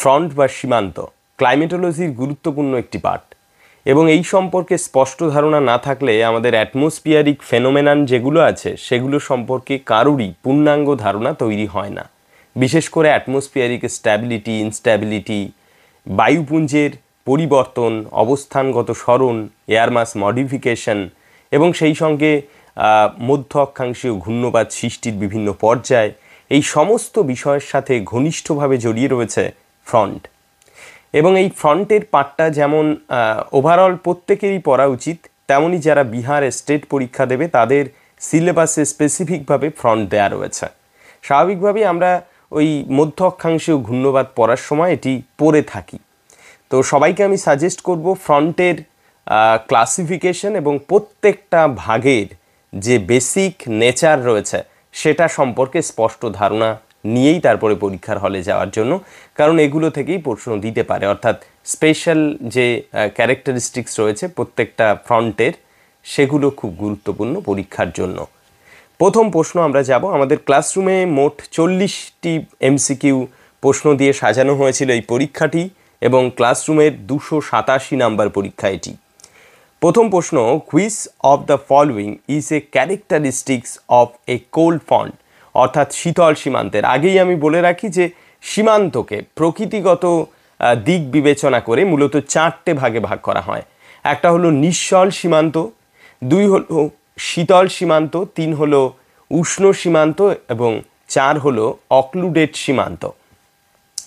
Front বা সীমান্ত ক্লাইমেটোলজির গুরুত্বপূর্ণ একটি পার্ট। এবং এই সম্পর্কে স্পষ্ট ধারণা না থাকলে আমাদের অ্যাটমসফিয়ারিক ফেনোমেনান যেগুলো আছে, সেগুলো সম্পর্কে কারুরই পূর্ণাঙ্গ ধারণা তৈরি হয় না। বিশেষ করে অ্যাটমসফিয়ারিক স্ট্যাবিলিটি, ইনস্ট্যাবিলিটি, বায়ুপুঞ্জের পরিবর্তন, অবস্থানগত স্মরণ এয়ারমাস মডিফিকেশন এবং সেই সঙ্গে মধ্য অক্ষাংশীয় ঘূর্ণবাদ সৃষ্টির বিভিন্ন পর্যায়, এই সমস্ত বিষয়ের সাথে ঘনিষ্ঠভাবে জড়িয়ে রয়েছে ফ্রন্ট এবং এই ফ্রন্টের পার্টটা যেমন ওভারঅল প্রত্যেকেরই পড়া উচিত তেমনই যারা বিহার স্টেট পরীক্ষা দেবে, তাদের সিলেবাসে স্পেসিফিকভাবে ফ্রন্ট দেওয়া রয়েছে। স্বাভাবিকভাবেই আমরা ওই মধ্য অক্ষাংশীয় ঘূর্ণবাদ পড়ার সময় এটি পড়ে থাকি। তো সবাইকে আমি সাজেস্ট করব ফ্রন্টের ক্লাসিফিকেশন এবং প্রত্যেকটা ভাগের যে বেসিক নেচার রয়েছে, সেটা সম্পর্কে স্পষ্ট ধারণা নিয়েই তারপরে পরীক্ষার হলে যাওয়ার জন্য। কারণ এগুলো থেকেই প্রশ্ন দিতে পারে। অর্থাৎ স্পেশাল যে ক্যারেক্টারিস্টিক্স রয়েছে প্রত্যেকটা ফ্রন্টের, সেগুলো খুব গুরুত্বপূর্ণ পরীক্ষার জন্য। প্রথম প্রশ্ন আমরা যাব, আমাদের ক্লাসরুমে মোট চল্লিশটি এমসিকিউ প্রশ্ন দিয়ে সাজানো হয়েছিল এই পরীক্ষাটি এবং ক্লাসরুমের দুশো সাতাশি নাম্বার পরীক্ষা এটি। প্রথম প্রশ্ন which of the following is a characteristics of a cold front অর্থাৎ শীতল সীমান্তের। আগেই আমি বলে রাখি যে সীমান্তকে প্রকৃতিগত দিক বিবেচনা করে মূলত চারটে ভাগে ভাগ করা হয়। একটা হলো নিঃসল সীমান্ত, দুই হলো শীতল সীমান্ত, তিন হলো উষ্ণ সীমান্ত এবং চার হলো অক্লুডেড সীমান্ত।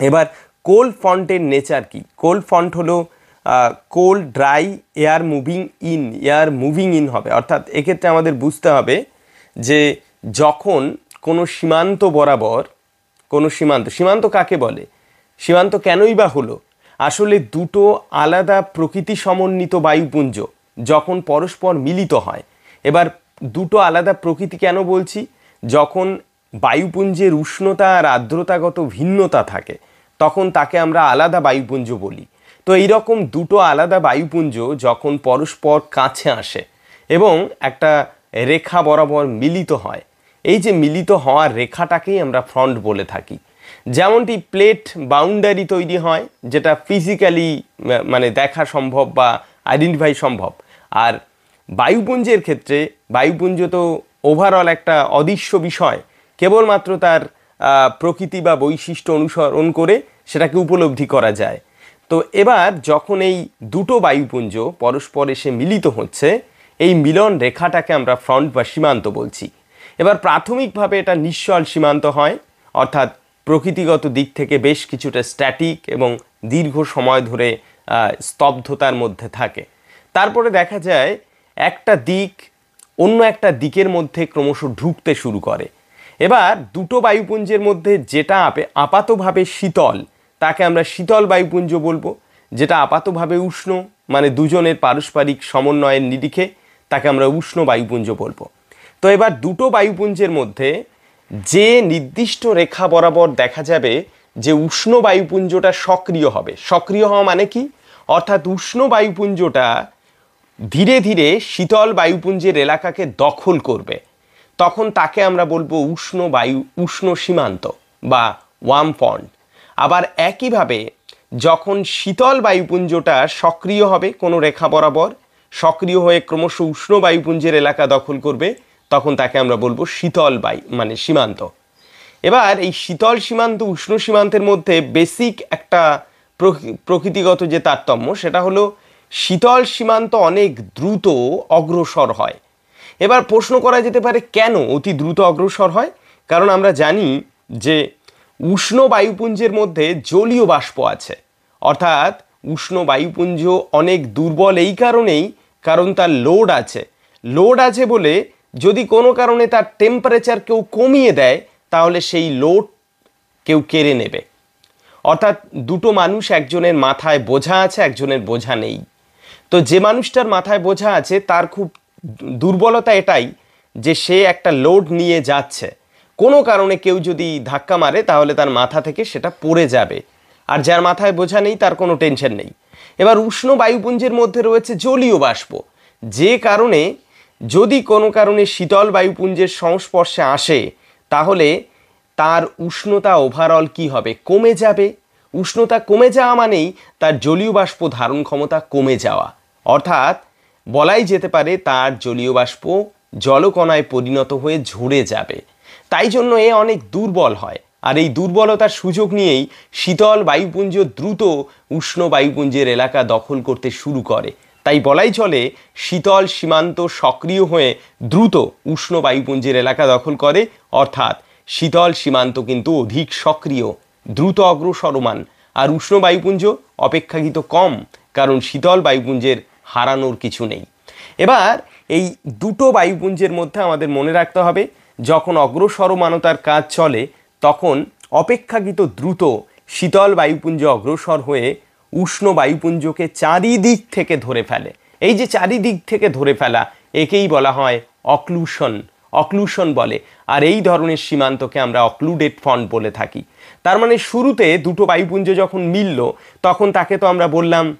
এবার কোল্ড ফন্টের নেচার কি? কোল্ড ফন্ট হলো cold dry, air moving in, air moving in হবে। অর্থাৎ এক্ষেত্রে আমাদের বুঝতে হবে যে যখন কোনো সীমান্ত বরাবর, কোনো সীমান্ত সীমান্ত কাকে বলে? সীমান্ত কেনই বা হলো? আসলে দুটো আলাদা প্রকৃতি সমন্বিত বায়ুপুঞ্জ যখন পরস্পর মিলিত হয়, এবার দুটো আলাদা প্রকৃতি কেন বলছি? যখন বায়ুপুঞ্জের উষ্ণতা আর আর্দ্রতাগত ভিন্নতা থাকে, তখন তাকে আমরা আলাদা বায়ুপুঞ্জ বলি। তো এইরকম দুটো আলাদা বায়ুপুঞ্জ যখন পরস্পর কাছে আসে এবং একটা রেখা বরাবর মিলিত হয় এই যে মিলিত হওয়ার রেখাটাকেই আমরা ফ্রন্ট বলে থাকি। যেমনটি প্লেট বাউন্ডারি তৈরি হয়, যেটা ফিজিক্যালি মানে দেখা সম্ভব বা আইডেন্টিফাই সম্ভব। আর বায়ুপুঞ্জের ক্ষেত্রে, বায়ুপুঞ্জ তো ওভারঅল একটা অদৃশ্য বিষয়, কেবলমাত্র তার প্রকৃতি বা বৈশিষ্ট্য অনুসরণ করে সেটাকে উপলব্ধি করা যায়। তো এবার যখন এই দুটো বায়ুপুঞ্জ পরস্পর এসে মিলিত হচ্ছে, এই মিলন রেখাটাকে আমরা ফ্রন্ট বা সীমান্ত বলছি। এবার প্রাথমিকভাবে এটা নিশ্চল সীমান্ত হয়, অর্থাৎ প্রকৃতিগত দিক থেকে বেশ কিছুটা স্ট্যাটিক এবং দীর্ঘ সময় ধরে স্তব্ধতার মধ্যে থাকে। তারপরে দেখা যায় একটা দিক অন্য একটা দিকের মধ্যে ক্রমশ ঢুকতে শুরু করে। এবার দুটো বায়ুপুঞ্জের মধ্যে যেটা আপাতভাবে শীতল, তাকে আমরা শীতল বায়ুপুঞ্জ বলব, যেটা আপাতভাবে উষ্ণ মানে দুজনের পারস্পরিক সমন্বয়ের নিরিখে তাকে আমরা উষ্ণ বায়ুপুঞ্জ বলব। তো এবার দুটো বায়ুপুঞ্জের মধ্যে যে নির্দিষ্ট রেখা বরাবর দেখা যাবে যে উষ্ণ বায়ুপুঞ্জটা সক্রিয় হবে, সক্রিয় হওয়া মানে কি? অর্থাৎ উষ্ণ বায়ুপুঞ্জটা ধীরে ধীরে শীতল বায়ুপুঞ্জের এলাকাকে দখল করবে। তখন তাকে আমরা বলব উষ্ণ বায়ু, উষ্ণ সীমান্ত বা ওয়াম পন্ড। আবার একইভাবে যখন শীতল বায়ুপুঞ্জটা সক্রিয় হবে কোনো রেখা বরাবর, সক্রিয় হয়ে ক্রমশ উষ্ণ বায়ুপুঞ্জের এলাকা দখল করবে তখন তাকে আমরা বলব শীতল বায়ু মানে সীমান্ত। এবার এই শীতল সীমান্ত, উষ্ণ সীমান্তের মধ্যে বেসিক একটা প্রকৃতিগত যে তারতম্য, সেটা হলো শীতল সীমান্ত অনেক দ্রুত অগ্রসর হয়। এবার প্রশ্ন করা যেতে পারে কেন অতি দ্রুত অগ্রসর হয়? কারণ আমরা জানি যে উষ্ণ বায়ুপুঞ্জের মধ্যে জলীয় বাষ্প আছে। অর্থাৎ উষ্ণ বায়ুপুঞ্জ অনেক দুর্বল এই কারণেই, কারণ তার লোড আছে। লোড আছে বলে যদি কোনো কারণে তার টেম্পারেচার কেউ কমিয়ে দেয়, তাহলে সেই লোড কেউ কেড়ে নেবে। অর্থাৎ দুটো মানুষ একজনের মাথায় বোঝা আছে, একজনের বোঝা নেই। তো যে মানুষটার মাথায় বোঝা আছে, তার খুব দুর্বলতা এটাই যে সে একটা লোড নিয়ে যাচ্ছে। কোনো কারণে কেউ যদি ধাক্কা মারে, তাহলে তার মাথা থেকে সেটা পড়ে যাবে। আর যার মাথায় বোঝা নেই, তার কোনো টেনশন নেই। এবার উষ্ণ বায়ুপুঞ্জের মধ্যে রয়েছে জলীয় বাষ্প। যে কারণে যদি কোনো কারণে শীতল বায়ুপুঞ্জের সংস্পর্শে আসে, তাহলে তার উষ্ণতা ওভারঅল কি হবে? কমে যাবে। উষ্ণতা কমে যাওয়া মানেই তার জলীয় বাষ্প ধারণ ক্ষমতা কমে যাওয়া। অর্থাৎ বলাই যেতে পারে তার জলীয় বাষ্প জলকণায় পরিণত হয়ে ঝরে যাবে। তাই জন্য এ অনেক দুর্বল হয়। আর এই দুর্বলতার সুযোগ নিয়েই শীতল বায়ুপুঞ্জ দ্রুত উষ্ণ বায়ুপুঞ্জের এলাকা দখল করতে শুরু করে। তাই বলাই চলে শীতল সীমান্ত সক্রিয় হয়ে দ্রুত উষ্ণ বায়ুপুঞ্জের এলাকা দখল করে। অর্থাৎ শীতল সীমান্ত কিন্তু অধিক সক্রিয়, দ্রুত অগ্রসরমান আর উষ্ণ বায়ুপুঞ্জ অপেক্ষাকৃত কম কারণ শীতল বায়ুপুঞ্জের হারানোর কিছু নেই। এবার এই দুটো বায়ুপুঞ্জের মধ্যে আমাদের মনে রাখতে হবে, যখন অগ্রসরমানতার কাজ চলে তখন অপেক্ষাকৃত দ্রুত শীতল বায়ুপুঞ্জ অগ্রসর হয়ে উষ্ণ বায়ুপুঞ্জকে চারিদিক থেকে ধরে ফেলে। এই যে চারিদিক থেকে ধরে ফেলা, একেই বলা হয় অক্লুশন অক্লুশন বলে, আর এই ধরনের সীমান্তকে আমরা অক্লুডেড ফন্ট বলে থাকি। তার মানে শুরুতে দুটো বায়ুপুঞ্জ যখন মিলল, তখন তাকে তো আমরা বললাম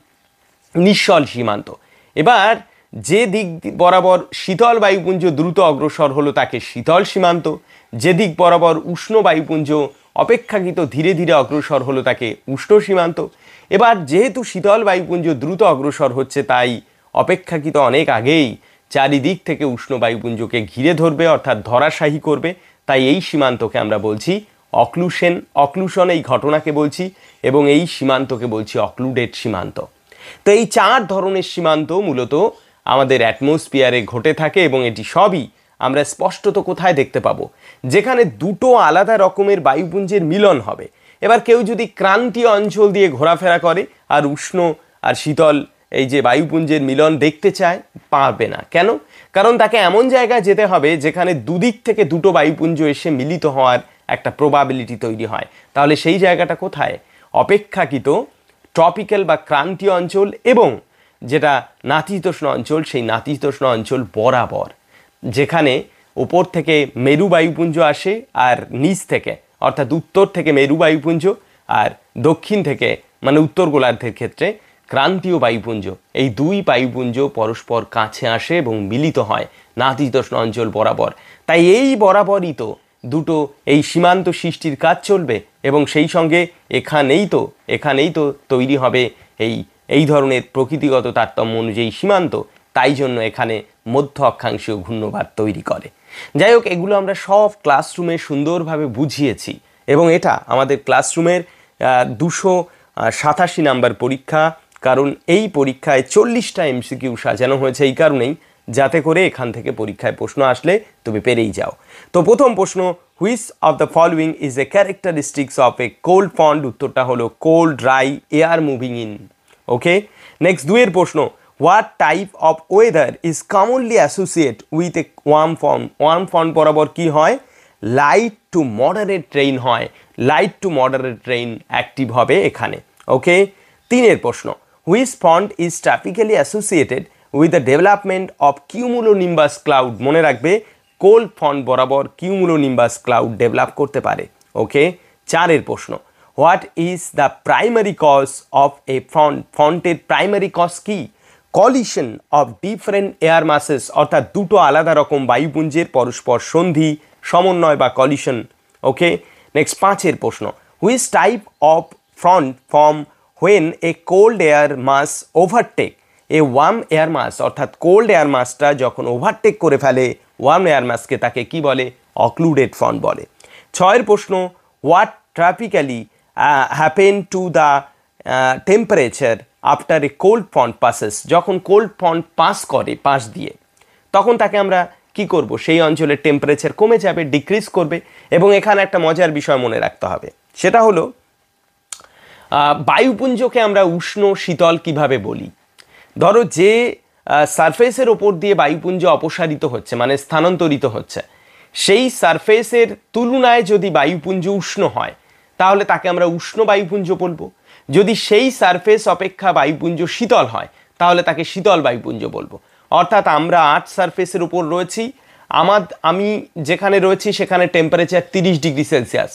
নিশ্চল সীমান্ত। এবার যে দিক বরাবর শীতল বায়ুপুঞ্জ দ্রুত অগ্রসর হলো, তাকে শীতল সীমান্ত। যে দিক বরাবর উষ্ণ বায়ুপুঞ্জ অপেক্ষাকৃত ধীরে ধীরে অগ্রসর হলো তাকে উষ্ণ সীমান্ত। এবার যেহেতু শীতল বায়ুপুঞ্জ দ্রুত অগ্রসর হচ্ছে, তাই অপেক্ষাকৃত অনেক আগেই চারিদিক থেকে উষ্ণ বায়ুপুঞ্জকে ঘিরে ধরবে, অর্থাৎ ধরাশাহী করবে। তাই এই সীমান্তকে আমরা বলছি অক্লুশন অক্লুশন এই ঘটনাকে বলছি এবং এই সীমান্তকে বলছি অক্লুডেড সীমান্ত। তো এই চার ধরনের সীমান্ত মূলত আমাদের অ্যাটমসফিয়ারে ঘটে থাকে এবং এটি সবই আমরা স্পষ্টত কোথায় দেখতে পাবো? যেখানে দুটো আলাদা রকমের বায়ুপুঞ্জের মিলন হবে। এবার কেউ যদি ক্রান্তীয় অঞ্চল দিয়ে ঘোরাফেরা করে, আর উষ্ণ আর শীতল এই যে বায়ুপুঞ্জের মিলন দেখতে চায়, পারবে না। কেন? কারণ তাকে এমন জায়গায় যেতে হবে যেখানে দুদিক থেকে দুটো বায়ুপুঞ্জ এসে মিলিত হওয়ার একটা প্রবাবিলিটি তৈরি হয়। তাহলে সেই জায়গাটা কোথায়? অপেক্ষাকৃত ট্রপিক্যাল বা ক্রান্তীয় অঞ্চল এবং যেটা নাতিশীতোষ্ণ অঞ্চল, সেই নাতিশীতোষ্ণ অঞ্চল বরাবর। যেখানে ওপর থেকে মেরু বায়ুপুঞ্জ আসে আর নিচ থেকে, অর্থাৎ উত্তর থেকে মেরু বায়ুপুঞ্জ আর দক্ষিণ থেকে মানে উত্তর গোলার্ধের ক্ষেত্রে ক্রান্তীয় বায়ুপুঞ্জ। এই দুই বায়ুপুঞ্জ পরস্পর কাছে আসে এবং মিলিত হয়, নাতিশীতোষ্ণ অঞ্চল বরাবর। তাই এই বরাবরই তো দুটো এই সীমান্ত সৃষ্টির কাজ চলবে এবং সেই সঙ্গে এখানেই তো এখানেই তো তৈরি হবে এই এই ধরনের প্রকৃতিগত তারতম্য অনুযায়ী সীমান্ত। তাই জন্য এখানে মধ্য অক্ষাংশীয় ঘূর্ণবাদ তৈরি করে। যাই হোক এগুলো আমরা সব ক্লাসরুমে সুন্দরভাবে বুঝিয়েছি এবং এটা আমাদের ক্লাসরুমের দুশো সাতাশি নাম্বার পরীক্ষা, কারণ এই পরীক্ষায় চল্লিশটা এমসিকিউ সাজানো হয়েছে এই কারণেই, যাতে করে এখান থেকে পরীক্ষায় প্রশ্ন আসলে তুমি পেরেই যাও। তো প্রথম প্রশ্ন which of the following is a characteristics of a cold front উত্তরটা হলো cold dry air moving in okay next দুয়ের প্রশ্ন what type of weather is commonly associate with a warm front warm front বরাবর কী হয়? Light to moderate rain হয়। Light to moderate rain active হবে এখানে। ওকে তিনের প্রশ্ন। Which front is typically associated with the development of cumulonimbus cloud মনে রাখবে কোল্ড ফন্ড বরাবর কিউমুলো নিম্বাস ক্লাউড ডেভেলপ করতে পারে। ওকে চারের প্রশ্ন। What is the primary cause of a front ফন্টের প্রাইমারি কজ কি? Collision of different air masses অর্থাৎ দুটো আলাদা রকম বায়ুপুঞ্জের পরস্পর সন্ধি, সমন্বয় বা কলিশন ওকে নেক্সট পাঁচের প্রশ্ন। Which type of front form when a cold air mass overtake a warm air mass অর্থাৎ কোল্ড এয়ার মাসটা যখন ওভারটেক করে ফেলে ওয়ার্ম এয়ার মাসকে তাকে কি বলে? অক্লুডেড ফন্ট বলে। ছয়ের প্রশ্ন what typically happen to the temperature after a cold front passes যখন কোল্ড ফন্ট পাস করে পাস দিয়ে, তখন তাকে আমরা কি করব? সেই অঞ্চলের টেম্পারেচার কমে যাবে ডিক্রিজ করবে এবং এখানে একটা মজার বিষয় মনে রাখতে হবে। সেটা হলো বায়ুপুঞ্জকে আমরা উষ্ণ শীতল কীভাবে বলি? ধরো যে সারফেসের ওপর দিয়ে বায়ুপুঞ্জ অপসারিত হচ্ছে মানে স্থানান্তরিত হচ্ছে, সেই সারফেসের তুলনায় যদি বায়ুপুঞ্জ উষ্ণ হয়, তাহলে তাকে আমরা উষ্ণ বায়ুপুঞ্জ বলব। যদি সেই সারফেস অপেক্ষা বায়ুপুঞ্জ শীতল হয়, তাহলে তাকে শীতল বায়ুপুঞ্জ বলব। অর্থাৎ আমরা আট সারফেসের উপর রয়েছি। আমার আমি যেখানে রয়েছি সেখানে টেম্পারেচার তিরিশ ডিগ্রি সেলসিয়াস।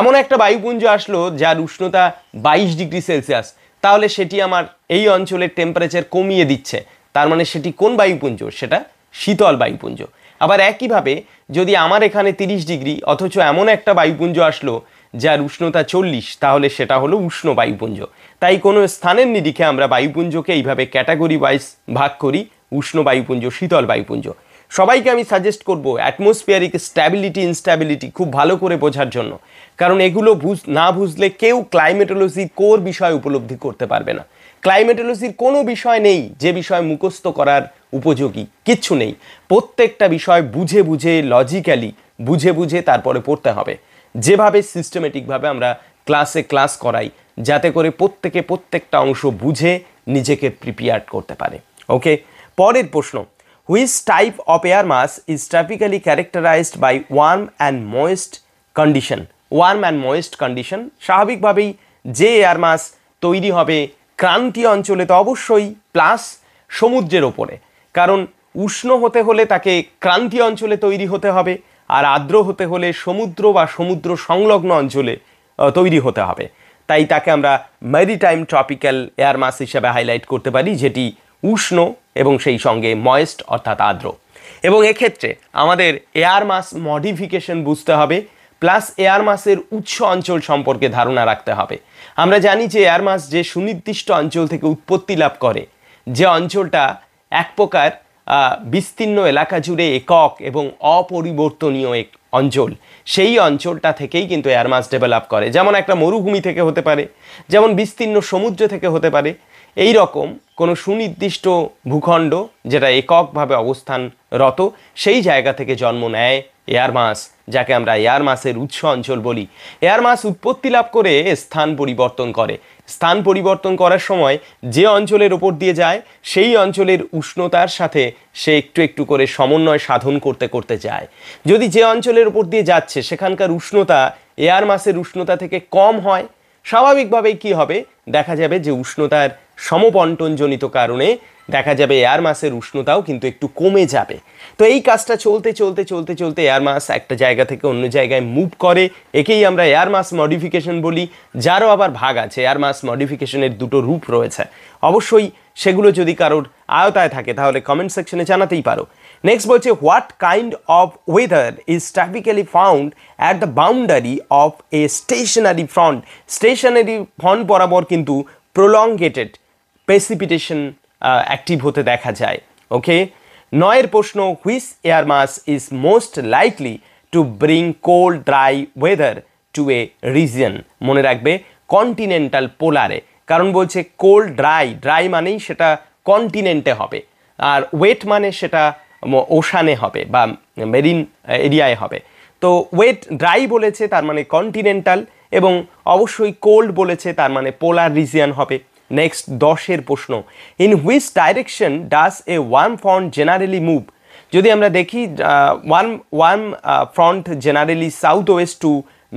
এমন একটা বায়ুপুঞ্জ আসলো যার উষ্ণতা বাইশ ডিগ্রি সেলসিয়াস। তাহলে সেটি আমার এই অঞ্চলের টেম্পারেচার কমিয়ে দিচ্ছে। তার মানে সেটি কোন বায়ুপুঞ্জ? সেটা শীতল বায়ুপুঞ্জ। আবার একইভাবে যদি আমার এখানে তিরিশ ডিগ্রি, অথচ এমন একটা বায়ুপুঞ্জ আসলো যার উষ্ণতা চল্লিশ, তাহলে সেটা হলো উষ্ণ বায়ুপুঞ্জ। তাই কোনো স্থানের নিরিখে আমরা বায়ুপুঞ্জকে এইভাবে ক্যাটাগরি ওয়াইজ ভাগ করি, উষ্ণ বায়ুপুঞ্জ, শীতল বায়ুপুঞ্জ। সবাইকে আমি সাজেস্ট করব অ্যাটমসফিয়ারিক স্ট্যাবিলিটি ইনস্ট্যাবিলিটি খুব ভালো করে বোঝার জন্য। কারণ এগুলো বুঝ, না বুঝলে কেউ ক্লাইমেটোলজির কোর বিষয় উপলব্ধি করতে পারবে না। ক্লাইমেটোলজির কোনো বিষয় নেই যে বিষয় মুখস্থ করার উপযোগী, কিচ্ছু নেই। প্রত্যেকটা বিষয় বুঝে বুঝে লজিক্যালি বুঝে বুঝে তারপরে পড়তে হবে। যেভাবে সিস্টেমেটিকভাবে আমরা ক্লাসে ক্লাস করাই, যাতে করে প্রত্যেকে প্রত্যেকটা অংশ বুঝে নিজেকে প্রিপেয়ার করতে পারে। ওকে পরের প্রশ্ন which type of air mass is typically characterized by warm and moist condition warm and moist condition স্বাভাবিকভাবেই যে এয়ার মাস তৈরি হবে ক্রান্তীয় অঞ্চলে তো অবশ্যই প্লাস সমুদ্রের ওপরে। কারণ উষ্ণ হতে হলে তাকে ক্রান্তীয় অঞ্চলে তৈরি হতে হবে। আর আর্দ্র হতে হলে সমুদ্র বা সমুদ্র সংলগ্ন অঞ্চলে তৈরি হতে হবে। তাই তাকে আমরা ম্যারিটাইম ট্রপিক্যাল এয়ার মাস হিসেবে হাইলাইট করতে পারি, যেটি উষ্ণ এবং সেই সঙ্গে ময়েস্ট অর্থাৎ আর্দ্র। এবং এক্ষেত্রে আমাদের এয়ার মাস মডিফিকেশন বুঝতে হবে প্লাস এয়ার মাসের উৎস অঞ্চল সম্পর্কে ধারণা রাখতে হবে। আমরা জানি যে এয়ার মাস যে সুনির্দিষ্ট অঞ্চল থেকে উৎপত্তি লাভ করে, যে অঞ্চলটা এক প্রকার বিস্তীর্ণ এলাকা জুড়ে একক এবং অপরিবর্তনীয় এক অঞ্চল। সেই অঞ্চলটা থেকেই কিন্তু এয়ার মাস ডেভেলপ করে। যেমন একটা মরুভূমি থেকে হতে পারে, যেমন বিস্তীর্ণ সমুদ্র থেকে হতে পারে। এই রকম কোনো সুনির্দিষ্ট ভূখণ্ড যেটা এককভাবে অবস্থানরত, সেই জায়গা থেকে জন্ম নেয় এয়ার মাস যাকে আমরা এয়ার মাসের উৎস অঞ্চল বলি। এয়ার মাস উৎপত্তি লাভ করে স্থান পরিবর্তন করে। স্থান পরিবর্তন করার সময় যে অঞ্চলের ওপর দিয়ে যায়, সেই অঞ্চলের উষ্ণতার সাথে সে একটু একটু করে সমন্বয় সাধন করতে করতে যায়। যদি যে অঞ্চলের ওপর দিয়ে যাচ্ছে, সেখানকার উষ্ণতা এয়ার মাসের উষ্ণতা থেকে কম হয়, স্বাভাবিকভাবেই কি হবে? দেখা যাবে যে উষ্ণতার সমবন্টনজনিত কারণে দেখা যাবে এয়ার মাসের উষ্ণতাও কিন্তু একটু কমে যাবে। তো এই কাজটা চলতে চলতে চলতে চলতে এয়ার মাস একটা জায়গা থেকে অন্য জায়গায় মুভ করে। একেই আমরা এয়ার মাস মডিফিকেশন বলি, যারও আবার ভাগ আছে। এয়ার মাস মডিফিকেশনের দুটো রূপ রয়েছে। অবশ্যই সেগুলো যদি কারোর আয়তায় থাকে, তাহলে কমেন্ট সেকশনে জানাতেই পারো। নেক্সট বলছে what kind of weather is typically found at the boundary of a stationary front stationary front বরাবর কিন্তু প্রলংগেটেড প্রেসিপিটেশন অ্যাক্টিভ হতে দেখা যায় ওকে নয়ের প্রশ্ন which air mass is most likely to bring cold dry weather to a region মনে রাখবে continental পোলারে কারণ বলছে কোল্ড ড্রাই ড্রাই মানেই সেটা কন্টিনেন্টে হবে, আর ওয়েট মানে সেটা ওশানে হবে বা মেরিন এরিয়ায় হবে। তো ওয়েট ড্রাই বলেছে তার মানে কন্টিনেন্টাল এবং অবশ্যই কোল্ড বলেছে তার মানে পোলার রিজিয়ান হবে। নেক্সট দশের প্রশ্ন। In which direction does a warm front generally move যদি আমরা দেখি warm warm front generally south west to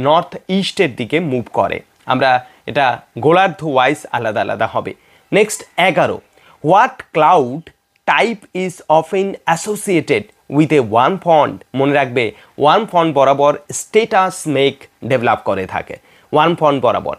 north ইস্টের দিকে মুভ করে। আমরা এটা গোলার্ধ ওয়াইজ আলাদা আলাদা হবে। নেক্সট এগারো। What cloud type is often associated with a warm front মনে রাখবে ওয়ান ফন্ড বরাবর স্টেটাস মেক ডেভেলপ করে থাকে। ওয়ান ফন্ড বরাবর।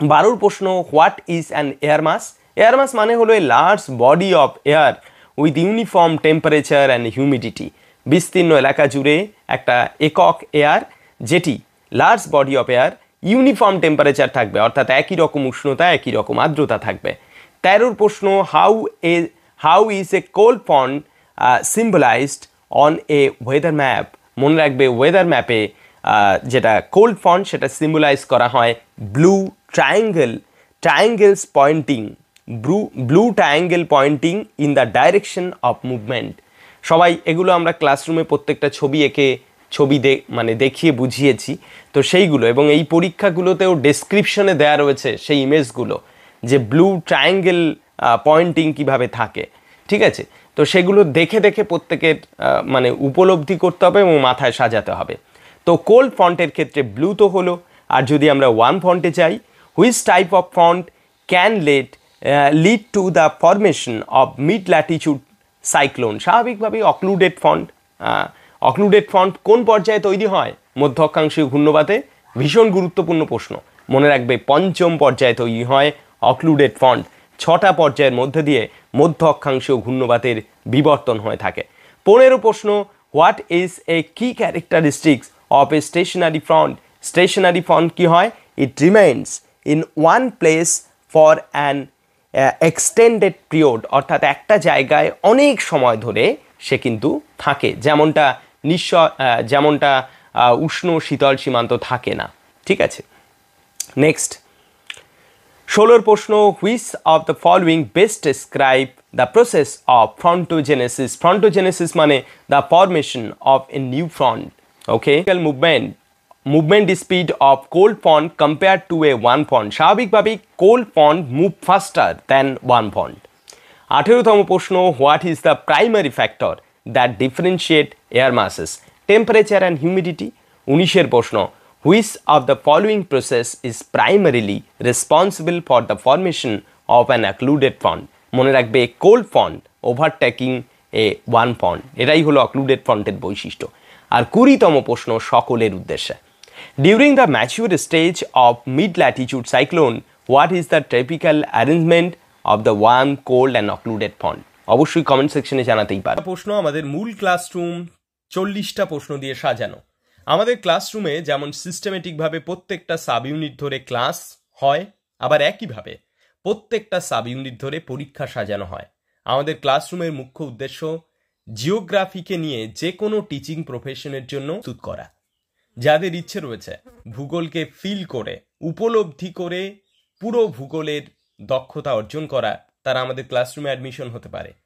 বারোর প্রশ্ন what is an air mass air mass মানে হলো a large body of air with uniform temperature and humidity বিস্তীর্ণ এলাকা জুড়ে একটা একক এয়ার যেটি large body of air uniform temperature থাকবে। অর্থাৎ একই রকম উষ্ণতা, একই রকম আর্দ্রতা থাকবে। তেরোর প্রশ্ন how a how is a cold front symbolized on a weather map মনে রাখবে ওয়েদার ম্যাপে যেটা কোল্ড ফন্ট সেটা সিম্বলাইজ করা হয় blue triangle triangles pointing blue blue triangle pointing in the direction of movement সবাই এগুলো আমরা ক্লাসরুমে প্রত্যেকটা ছবি এঁকে, ছবি দে মানে দেখিয়ে বুঝিয়েছি। তো সেইগুলো এবং এই পরীক্ষাগুলোতেও ডেসক্রিপশনে দেওয়া রয়েছে সেই ইমেজগুলো যে ব্লু ট্রায়াঙ্গেল পয়েন্টিং কীভাবে থাকে। ঠিক আছে? তো সেগুলো দেখে দেখে প্রত্যেকের মানে উপলব্ধি করতে হবে এবং মাথায় সাজাতে হবে। তো কোল্ড ফন্টের ক্ষেত্রে ব্লু তো হলো, আর যদি আমরা ওয়ান ফন্টে চাই which type of front can let lead to the formation of mid latitude cyclone স্বাভাবিকভাবেই অক্লুডেড ফন্ট অক্লুডেড ফন্ট কোন পর্যায়ে তৈরি হয়? মধ্য অক্ষাংশীয় ঘূর্ণবাতে ভীষণ গুরুত্বপূর্ণ প্রশ্ন। মনে রাখবে, পঞ্চম পর্যায়ে তৈরি হয় অক্লুডেড ফন্ট ছটা পর্যায়ের মধ্যে দিয়ে মধ্য অক্ষাংশীয় ঘূর্ণবাতের বিবর্তন হয়ে থাকে। পনেরো প্রশ্ন হোয়াট ইজ এ কি characteristics of a stationary front stationary front কি হয়? It remains in one place for an extended period অর্থাৎ একটা জায়গায় অনেক সময় ধরে সে কিন্তু থাকে। যেমনটা নিশ্চয় যেমনটা উষ্ণ শীতল সীমান্ত থাকে না। ঠিক আছে? নেক্সট ষোলোর প্রশ্ন which of the following best describe the process of frontogenesis frontogenesis মানে the formation of a new front okay movement movement speed of cold front compare to a warm front স্বাভাবিকভাবেই cold front move faster than warm front আঠেরোতম প্রশ্ন what is the primary factor that differentiate air masses temperature and humidity উনিশের প্রশ্ন which of the following process is primarily responsible for the formation of an occluded front মনে রাখবে cold front overtaking a warm front এটাই হলো occluded ফন্টের বৈশিষ্ট্য। আর কুড়িতম প্রশ্ন, সকলের উদ্দেশ্যে। The mature stage of mid latitude cyclone what is the typical arrangement of the warm cold and occluded front অবশ্যই কমেন্ট সেকশনে জানাতেই পারে। প্রশ্ন আমাদের মূল ক্লাসরুম চল্লিশটা প্রশ্ন দিয়ে সাজানো। আমাদের ক্লাসরুমে যেমন সিস্টেমেটিকভাবে প্রত্যেকটা সাব ইউনিট ধরে ক্লাস হয়, আবার একইভাবে প্রত্যেকটা সাব ইউনিট ধরে পরীক্ষা সাজানো হয়। আমাদের ক্লাসরুমের মুখ্য উদ্দেশ্য জিওগ্রাফিকে নিয়ে যে কোনো টিচিং প্রফেশনের জন্য প্রস্তুত করা। যাদের ইচ্ছে রয়েছে ভূগোলকে ফিল করে, উপলব্ধি করে পুরো ভূগোলের দক্ষতা অর্জন করা, তারা আমাদের ক্লাসরুমে অ্যাডমিশন হতে পারে।